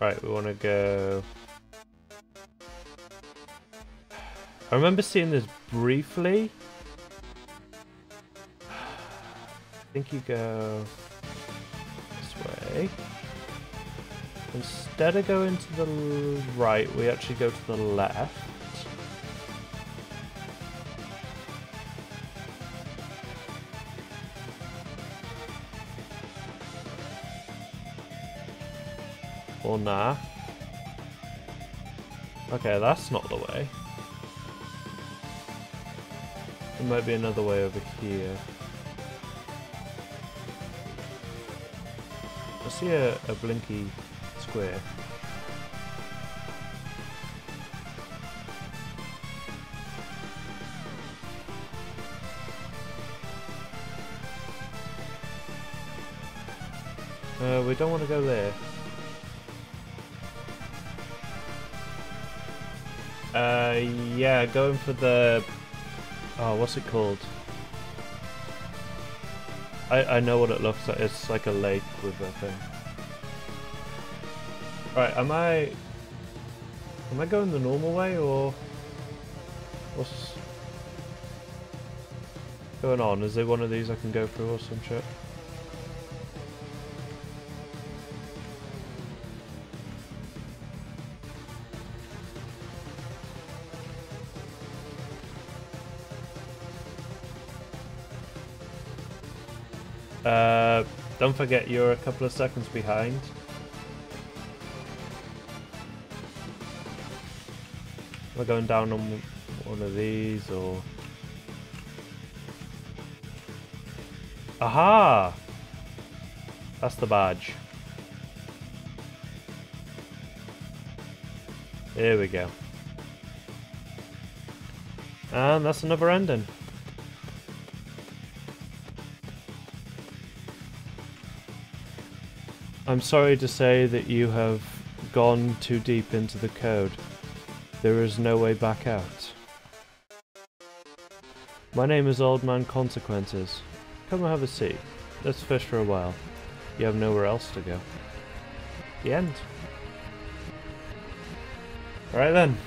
Right, we want to go... I remember seeing this briefly. I think you go this way. Instead of going to the right, we actually go to the left. Or nah. Okay, that's not the way. There might be another way over here. I see a, a blinky square. Uh, we don't want to go there. Yeah, going for the... Oh, what's it called? I, I know what it looks like. It's like a lake with a thing. Right, am I... Am I going the normal way, or... What's... going on? Is there one of these I can go through or some shit? Uh, don't forget you're a couple of seconds behind. We're going down on one of these or... Aha! That's the badge. Here we go. And that's another ending. I'm sorry to say that you have gone too deep into the code. There is no way back out. My name is Old Man Consequences. Come and have a seat. Let's fish for a while. You have nowhere else to go. The end. Alright then.